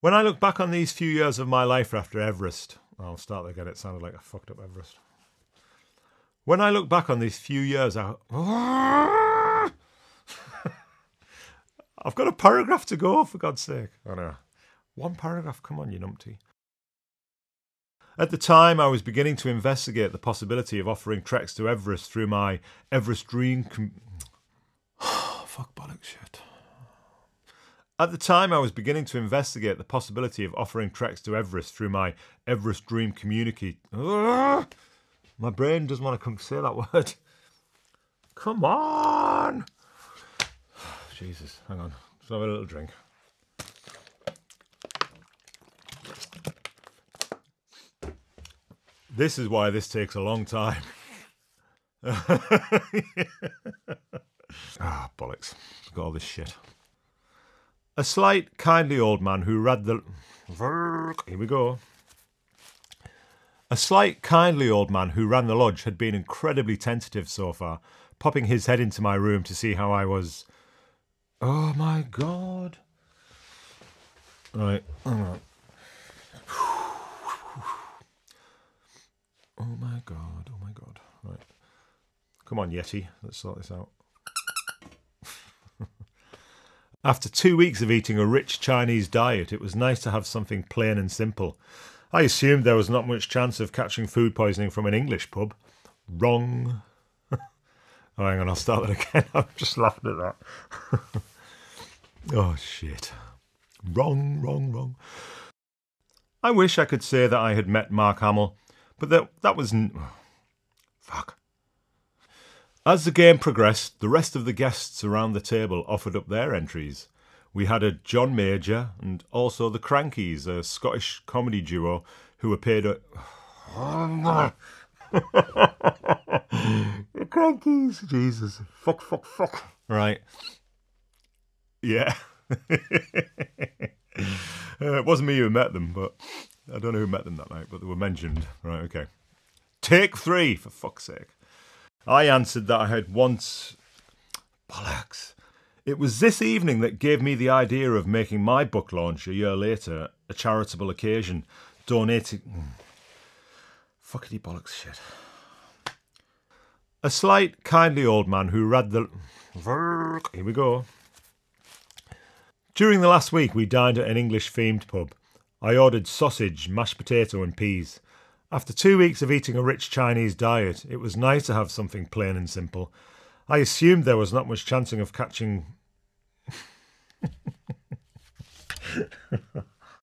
When I look back on these few years of my life after Everest, I'll start again. It sounded like I fucked up Everest. When I look back on these few years, I... I've got a paragraph to go, for God's sake. Oh. One paragraph, come on, you numpty. At the time, I was beginning to investigate the possibility of offering treks to Everest through my Everest Dream. Com- Fuck bollocks shit. At the time, I was beginning to investigate the possibility of offering treks to Everest through my Everest Dream community. My brain doesn't want to come say that word. Come on! Jesus, hang on. Let's have a little drink. This is why this takes a long time. ah, bollocks. Got all this shit. A slight, kindly old man who read the. Here we go. A slight, kindly old man who ran the lodge had been incredibly tentative so far, popping his head into my room to see how I was. Oh my god. Right, on. Oh my god, oh my god. Right. Come on, Yeti, let's sort this out. After two weeks of eating a rich Chinese diet, it was nice to have something plain and simple. I assumed there was not much chance of catching food poisoning from an English pub. Wrong. oh, hang on, I'll start that again. I'm just laughing at that. oh, shit. Wrong, wrong, wrong. I wish I could say that I had met Mark Hamill, but that, that was. N- Fuck. As the game progressed, the rest of the guests around the table offered up their entries. We had a John Major and also the Krankies, a Scottish comedy duo who appeared at. the Krankies! Jesus. Fuck, fuck, fuck. Right. Yeah. uh, it wasn't me who met them, but I don't know who met them that night, but they were mentioned. Right, okay. Take three, for fuck's sake. I answered that I had once. Bollocks. It was this evening that gave me the idea of making my book launch a year later a charitable occasion, donating. Hmm, fuckity bollocks shit. A slight, kindly old man who read the. Here we go. During the last week, we dined at an English themed pub. I ordered sausage, mashed potato, and peas. After two weeks of eating a rich Chinese diet, it was nice to have something plain and simple. I assumed there was not much chancing of catching